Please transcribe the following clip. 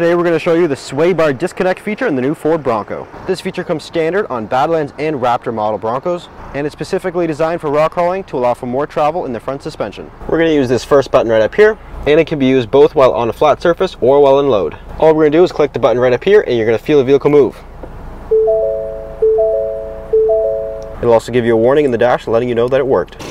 Today we're going to show you the sway bar disconnect feature in the new Ford Bronco. This feature comes standard on Badlands and Raptor model Broncos and it's specifically designed for rock crawling to allow for more travel in the front suspension. We're going to use this first button right up here and it can be used both while on a flat surface or while in load. All we're going to do is click the button right up here and you're going to feel the vehicle move. It'll also give you a warning in the dash letting you know that it worked.